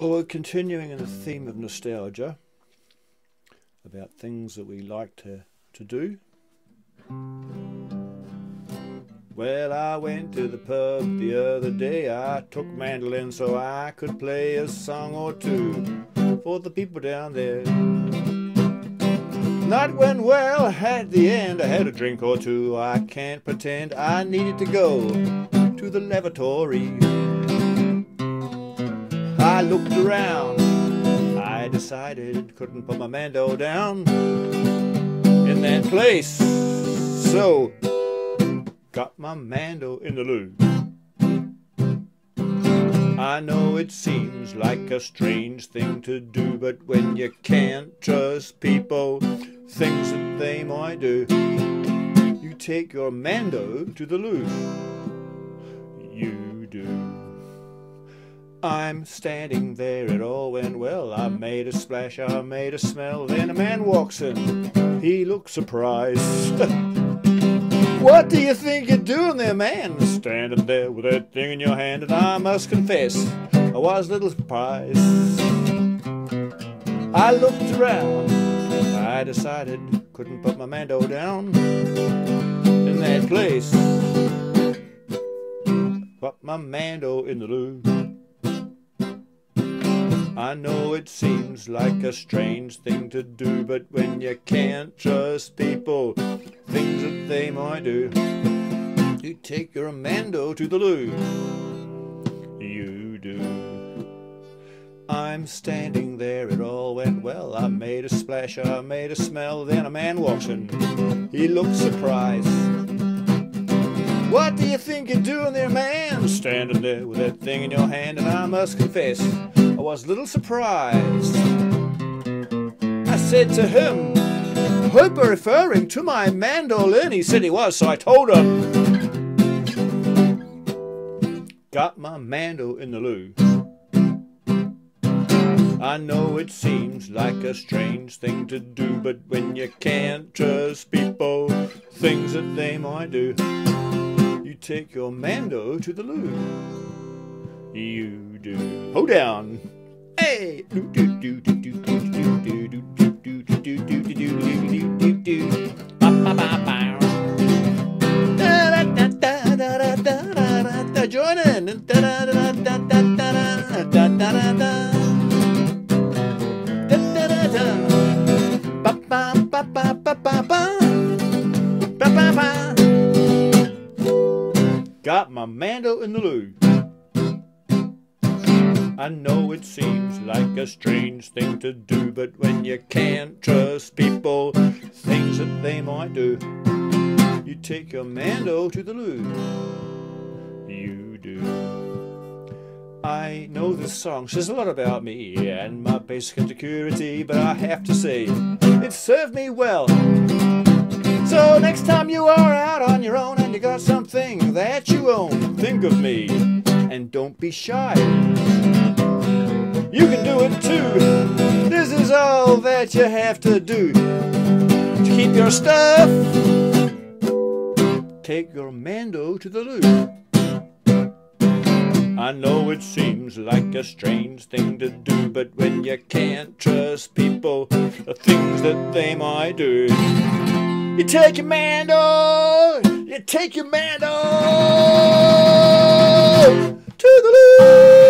Well, we're continuing in the theme of nostalgia about things that we like to, to do. Well, I went to the pub the other day. I took mandolin so I could play a song or two for the people down there. Not went well at the end. I had a drink or two. I can't pretend I needed to go to the lavatory. Looked around. I decided couldn't put my mando down in that place. So got my mando in the loo. I know it seems like a strange thing to do, but when you can't trust people, things that they might do, you take your mando to the loo. You. I'm standing there, it all went well. I made a splash, I made a smell. Then a man walks in, he looks surprised. what do you think you're doing there, man? Standing there with that thing in your hand, and I must confess, I was a little surprised. I looked around, I decided couldn't put my mando down in that place. Put my mando in the loo. I know it seems like a strange thing to do, but when you can't trust people, things that they might do, you take your Amando to the loo. You do. I'm standing there, it all went well. I made a splash, I made a smell, then a man walks in. He looks surprised. What do you think you're doing there, man? Standing there with that thing in your hand, and I must confess, was a little surprised. I said to him, hope referring to my mandolin. He said he was, so I told him. Got my mando in the loo. I know it seems like a strange thing to do, but when you can't trust people, things that they might do, you take your mando to the loo. You do. Hold down. Hey. Join in. Got my mando in the loo. I know it seems like a strange thing to do, but when you can't trust people, things that they might do, you take your mando to the loo. You do. I know this song says a lot about me and my basic insecurity, but I have to say, it served me well. So next time you are out on your own and you got something that you own, think of me don't be shy. You can do it too. This is all that you have to do to keep your stuff. Take your mando to the loo. I know it seems like a strange thing to do, but when you can't trust people, the things that they might do. You take your mando, you take your mando. Toodaloo!